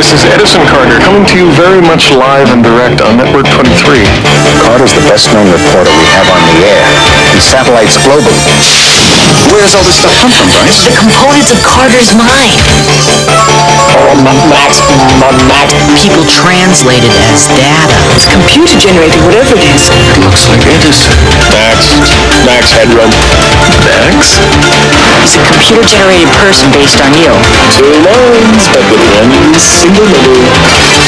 This is Edison Carter coming to you very much live and direct on Network 23. Carter's the best known reporter we have on the air. He satellites globally. Where does all this stuff come from, Bryce? The components of Carter's mind. Oh, Max, Max. People translate it as data. It's computer generated, whatever it is. It looks like Edison. Max. Max Headroom. Max? He's a computer generated person based on you. Two lines, but with one single letter.